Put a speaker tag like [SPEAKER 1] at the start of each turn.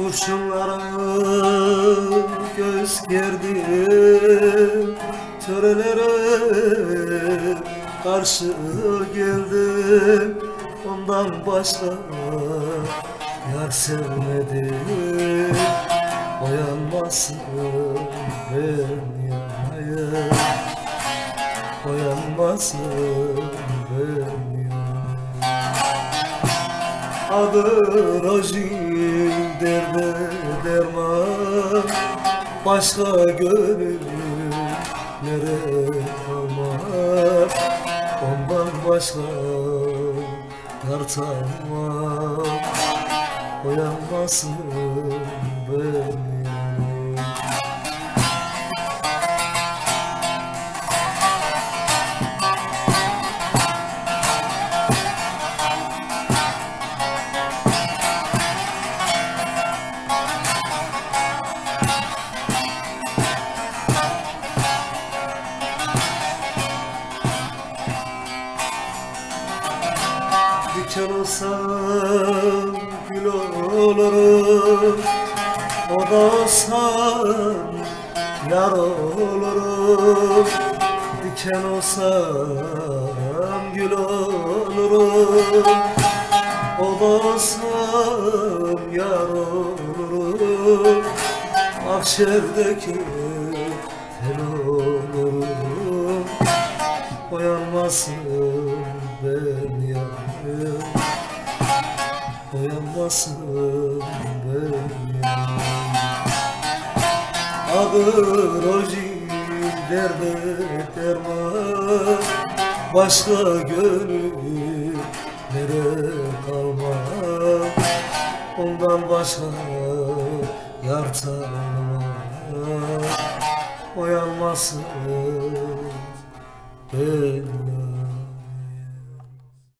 [SPEAKER 1] Kurşunlara göz gerdim Törelere karşı geldim. Ondan başka yar sevmedim. Oyanmasın ben yanayım. Oyanmasın ben yanayım. Adı rojim derde derman. Başka gönül nere kalmaz? Ondan başka yar tanımam Uyanmasın ben Diken olsam gül olurum O da olsam yar olurum. Diken olsam gül olurum O da olsam yar olurum. Mahşerdeki tel olurum Uyanmasın ben yanım Uyanmasın ben yanım Adı rojim derde derman. Başka gönül nere kalmaz Ondan başka yar tanımam. Uyanmasın ben